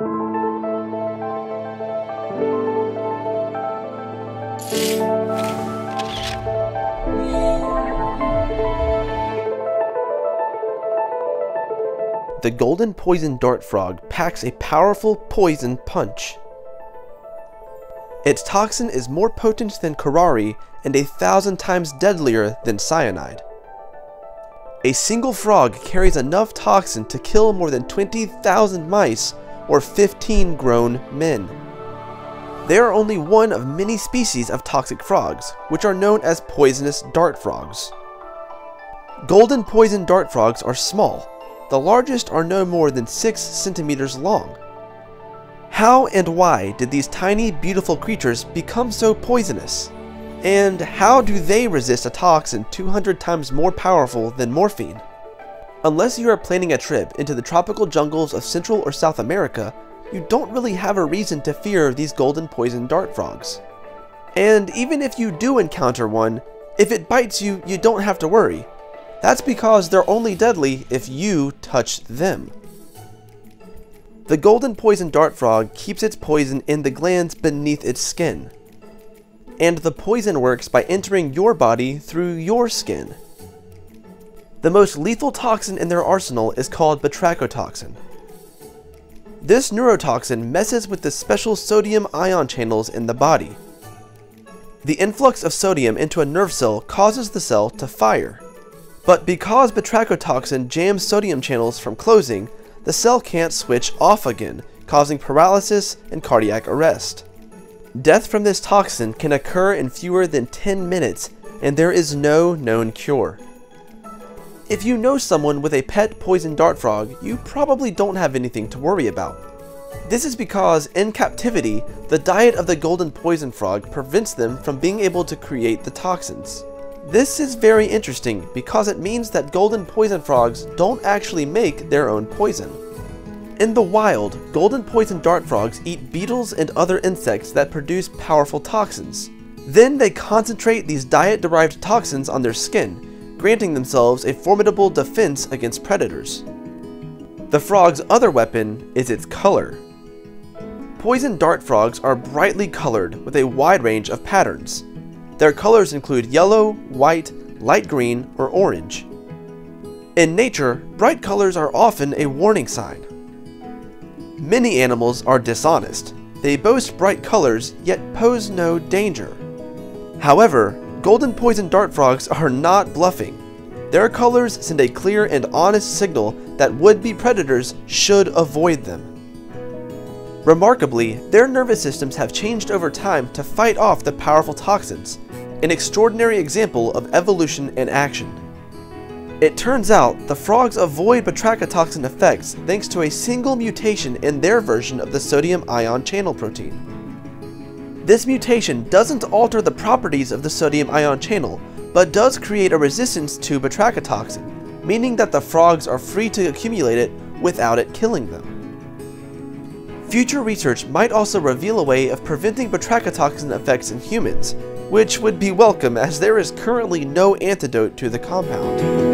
The golden poison dart frog packs a powerful poison punch. Its toxin is more potent than curare and a thousand times deadlier than cyanide. A single frog carries enough toxin to kill more than 20,000 mice or 15 grown men. They are only one of many species of toxic frogs, which are known as poisonous dart frogs. Golden poison dart frogs are small. The largest are no more than 6 centimeters long. How and why did these tiny, beautiful creatures become so poisonous? And how do they resist a toxin 200 times more powerful than morphine? Unless you are planning a trip into the tropical jungles of Central or South America, you don't really have a reason to fear these golden poison dart frogs. And even if you do encounter one, if it bites you, you don't have to worry. That's because they're only deadly if you touch them. The golden poison dart frog keeps its poison in the glands beneath its skin. And the poison works by entering your body through your skin. The most lethal toxin in their arsenal is called batrachotoxin. This neurotoxin messes with the special sodium ion channels in the body. The influx of sodium into a nerve cell causes the cell to fire. But because batrachotoxin jams sodium channels from closing, the cell can't switch off again, causing paralysis and cardiac arrest. Death from this toxin can occur in fewer than 10 minutes, and there is no known cure. If you know someone with a pet poison dart frog, you probably don't have anything to worry about. This is because, in captivity, the diet of the golden poison frog prevents them from being able to create the toxins. This is very interesting because it means that golden poison frogs don't actually make their own poison. In the wild, golden poison dart frogs eat beetles and other insects that produce powerful toxins. Then they concentrate these diet-derived toxins on their skin, granting themselves a formidable defense against predators. The frog's other weapon is its color. Poison dart frogs are brightly colored with a wide range of patterns. Their colors include yellow, white, light green, or orange. In nature, bright colors are often a warning sign. Many animals are dishonest. They boast bright colors, yet pose no danger. However, golden poison dart frogs are not bluffing. Their colors send a clear and honest signal that would-be predators should avoid them. Remarkably, their nervous systems have changed over time to fight off the powerful toxins, an extraordinary example of evolution in action. It turns out the frogs avoid batrachotoxin effects thanks to a single mutation in their version of the sodium ion channel protein. This mutation doesn't alter the properties of the sodium ion channel, but does create a resistance to batrachotoxin, meaning that the frogs are free to accumulate it without it killing them. Future research might also reveal a way of preventing batrachotoxin effects in humans, which would be welcome as there is currently no antidote to the compound.